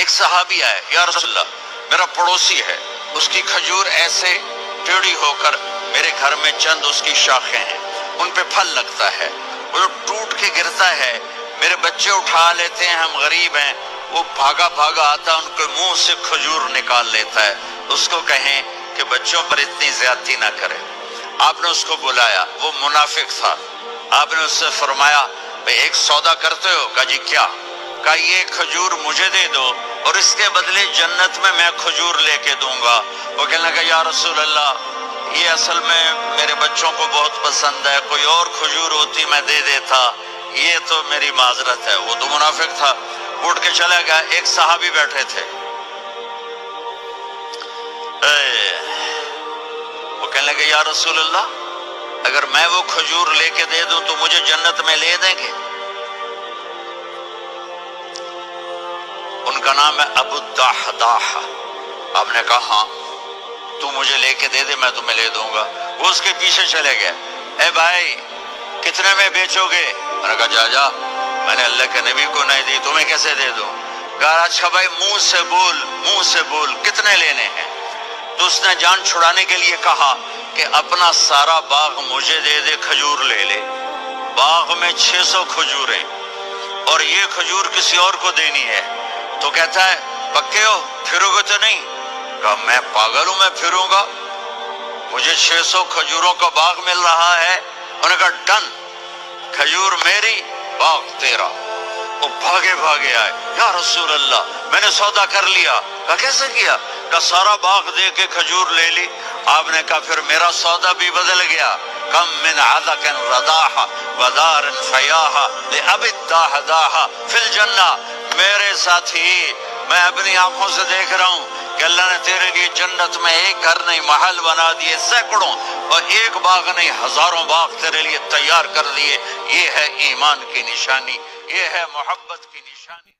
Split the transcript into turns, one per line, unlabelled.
एक सहाबी आए, या रसुल्ला मेरा पड़ोसी है। उसकी खजूर ऐसे टेढ़ी होकर मेरे घर में चंद उसकी शाखें हैं। उन पे फल लगता है। वो टूट के गिरता है, मेरे बच्चे उठा लेते हैं, हम गरीब हैं। वो भागा भागा आता है उनके मुँह से खजूर निकाल लेता है। उसको कहें कि बच्चों पर इतनी ज्यादती ना करें। आपने उसको बुलाया, वो मुनाफिक था। आपने उससे फरमाया, भाई, एक सौदा करते हो? कहा, जी, क्या? कहा ये खजूर मुझे दे दो और इसके बदले जन्नत में मैं खजूर लेके दूँगा। वो कहने लगा, या रसूल अल्लाह ये असल में मेरे बच्चों को बहुत पसंद है। कोई और खजूर होती मैं दे देता। ये तो मेरी माजरत है। वो तो मुनाफिक था। उठ के चला गया। एक साहबी बैठे थे। वो कहने लगे, या रसूल अल्लाह अगर मैं वो खजूर लेके दे दूँ तो मुझे जन्नत में ले देंगे? उनका नाम है अबुदाह आपने कहा हाँ तू मुझे लेके दे दे, मैं तुम्हें ले दूँगा। वो उसके पीछे चले गए। ए भाई, कितने में बेचोगे? मैंने कहा, जा जा, मैंने अल्लाह के नबी को नहीं दी, तुम्हें कैसे दे दूँ? कहा अच्छा भाई, मुँह से बोल, मुँह से बोल, कितने लेने हैं? तो उसने जान छुड़ाने के लिए कहा कि अपना सारा बाग मुझे दे दे, खजूर ले ले। बाग में 600 खजूरें, और ये खजूर किसी और को देनी है। तो कहता है, पक्के हो, फिरोगे तो नहीं? कहा, मैं पागल हूँ, मैं फिरूँगा। मुझे 600 खजूरों का बाग मिल रहा है। उन्होंने कहा, डन, खजूर मेरी, बाग तेरा। वो भागे भागे आए। या रसूल अल्लाह मैंने सौदा कर लिया। कहा, कैसे किया? का सारा बाग दे के खजूर ले ली। आपने कहा, फिर मेरा सौदा भी बदल गया। कम मिन आदकन रदाहा वदार फयाहा, ले अबिदाहा फिल जन्ना। साथी, मैं अपनी आँखों से देख रहा हूँ कि अल्लाह ने तेरे लिए जन्नत में एक घर नहीं, महल बना दिए, सैकड़ों और एक बाग नहीं, हज़ारों बाग तेरे लिए तैयार कर दिए। ये है ईमान की निशानी, ये है मोहब्बत की निशानी।